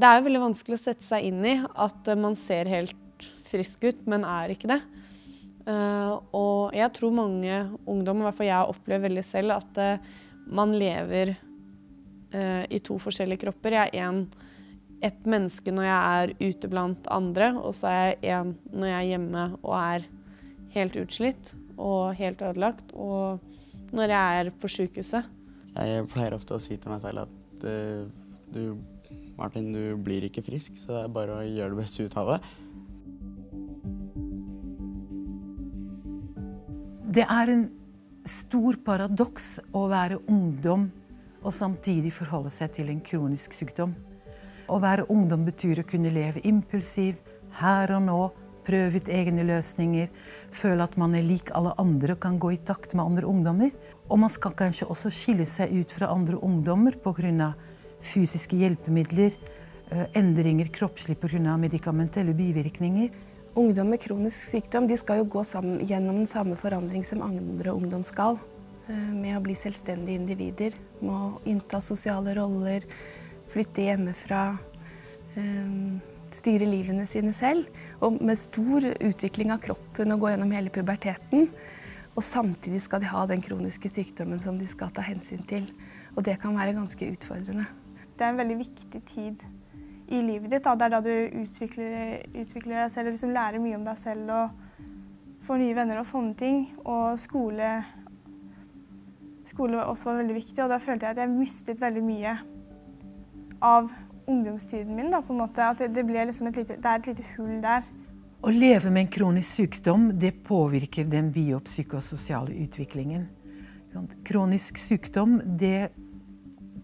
Det er veldig vanskelig å sette seg inn i at man ser helt frisk ut, men er ikke det. Uh, og jeg tror mange ungdom, i hvert fall jeg har opplevd veldig selv, at uh, man lever uh, i to forskjellige kropper. Jeg er en, et menneske når jeg er ute blant andre, og så er jeg en når jeg er hjemme og er helt utslitt og helt ødelagt, og når jeg er på sjukehuset. Jeg pleier ofte å si til meg selv at du Martin, du blir ikke frisk, så det er bare å gjøre det beste ut av det. Det er en stor paradoks å være ungdom og samtidig forholde seg til en kronisk sykdom. Å være ungdom betyr å kunne leve impulsiv, her og nå, prøve ut egne løsninger, føle at man er lik alle andre og kan gå i takt med andre ungdommer. Og man skal kanskje også skille seg ut fra andre ungdommer pga fysiske hjelpemidler, eh, endringer kroppslig pga. medikamenter eller bivirkninger. Ungdom med kronisk sykdom skal gå sammen, gjennom den samme forandring som andre ungdom skal. Eh, med å bli selvstendige individer, med å innta sosiale roller, flytte hjemmefra. Eh, styre livene sine selv. Og med stor utvikling av kroppen og gå gjennom hele puberteten. Og samtidig skal de ha den kroniske sykdommen som de skal ta hensyn til. Og det kan være ganske utfordrende det er en veldig viktig tid i livet ditt. Da. Det er da du utvikler, utvikler deg selv og liksom lærer mye om deg selv og får nye venner og sånne ting. Og skole, skole var også veldig viktig, og da følte jeg at jeg mistet veldig mye av ungdomstiden min. Da, på en måte. At det, det, liksom lite, det er et lite hull der. Å leve med en kronisk sykdom det påvirker den biopsykososiale utviklingen. Kronisk sykdom det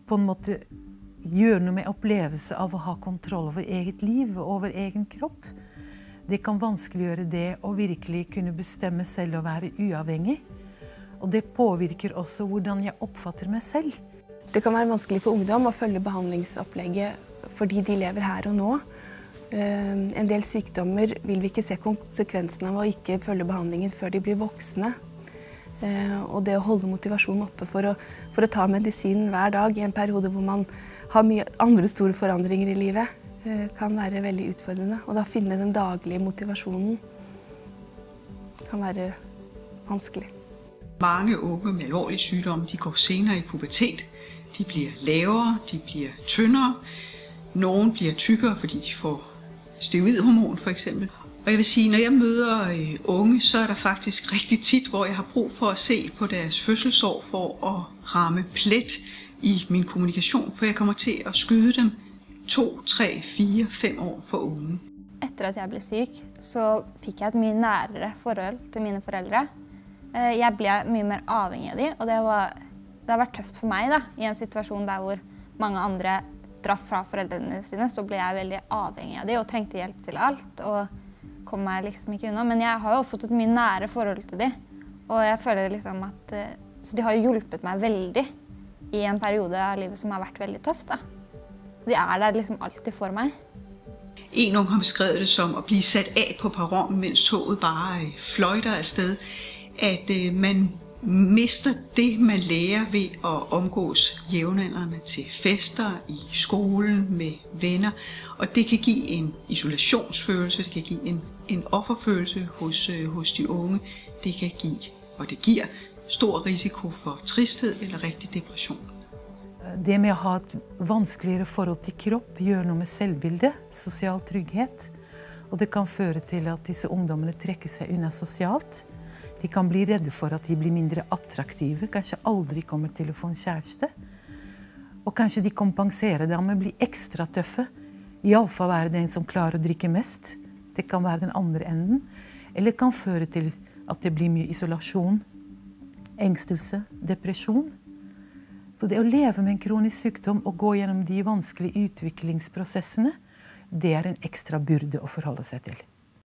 på en måte gjøre noe med opplevelse av å ha kontroll over eget liv og over egen kropp. Det kan vanskeliggjøre det å virkelig kunne bestemme selv og være uavhengig. Og det påvirker også hvordan jeg oppfatter meg selv. Det kan være vanskelig for ungdom å følge behandlingsopplegget fordi de lever her og nå. Eh, en del sykdommer vil vi ikke se konsekvensen av å ikke følge behandlingen før de blir voksne. Eh, og det å holde motivasjonen oppe for å, for å ta medisin hver dag i en periode hvor man har mye andre store forandringer i livet, eh, kan være veldig utfordrende. Og da finne den daglige motivasjonen kan være vanskelig. Mange unge med alvorlig sykdom de går senere i pubertet. De blir lavere, de blir tynnere. Noen blir tykkere fordi de får steroidhormon f.eks. Og jeg vil sige, når jeg møder øh, unge, så er der faktisk rigtig tit, hvor jeg har brug for at se på deres fødselsår for at ramme plet i min kommunikasjon, for jeg kommer til å skyde dem to, tre, fire, fem år for unge. Etter at jeg ble syk, så fikk jeg et mye nærere forhold til mine foreldre. Eh, jeg ble mye mer avhengig av dem, og det, var, det har vært tøft for meg da, i en situasjon der hvor mange andre drar fra foreldrene sine, så ble jeg veldig avhengig av dem og trengte hjelp til alt. og kom meg liksom ikke unna. Men jeg har jo fått et mye nære forhold til dem. Og jeg føler liksom at eh, Så de har jo hjulpet meg veldig i en periode av livet som har vært veldig tøft. da. De er der liksom alltid for meg. En ung har beskrevet det som å bli satt av på perronen mens toget bare fløyter av sted. At øh, man mister det man lærer ved å omgås jevnaldrende til fester, i skolen, med venner. Og det kan gi en isolasjonsfølelse, det kan gi en, en offerfølelse hos, øh, hos de unge. Det kan gi, og det gir, stor risiko for tristhet eller riktig depresjon. Det med å ha et vanskeligere forhold til kropp gjør noe med selvbildet, sosial trygghet. Og det kan føre til at disse ungdommene trekker seg unna sosialt. De kan bli redde for at de blir mindre attraktive, kanskje aldri kommer til å få en kjæreste. Og kanskje de kompenserer det med å bli ekstra tøffe. Iallfall være den som klarer å drikke mest. Det kan være den andre enden. Eller kan føre til at det blir mye isolasjon, engstelse, depresjon. Så det å leve med en kronisk sykdom og gå gjennom de vanskelige utviklingsprosessene, det er en ekstra byrde å forholde seg til.